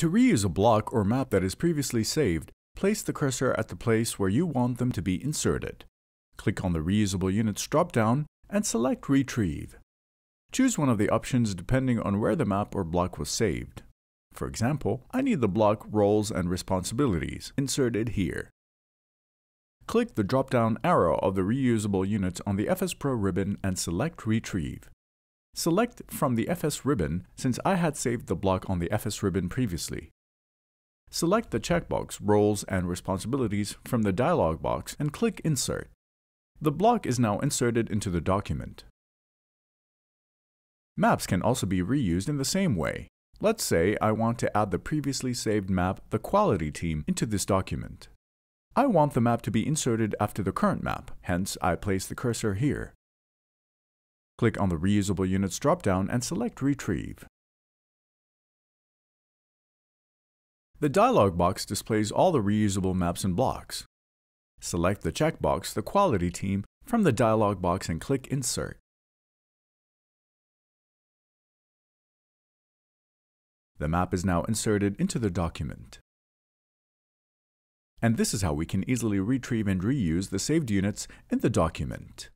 To reuse a block or map that is previously saved, place the cursor at the place where you want them to be inserted. Click on the Reusable Units drop-down and select Retrieve. Choose one of the options depending on where the map or block was saved. For example, I need the block Roles and Responsibilities inserted here. Click the drop-down arrow of the reusable units on the FS Pro ribbon and select Retrieve. Select from the FS ribbon since I had saved the block on the FS ribbon previously. Select the checkbox Roles and Responsibilities from the dialog box and click Insert. The block is now inserted into the document. Maps can also be reused in the same way. Let's say I want to add the previously saved map, the quality team, into this document. I want the map to be inserted after the current map, hence I place the cursor here. Click on the Reusable Units dropdown and select Retrieve. The dialog box displays all the reusable maps and blocks. Select the checkbox The Quality Team from the dialog box and click Insert. The map is now inserted into the document. And this is how we can easily retrieve and reuse the saved units in the document.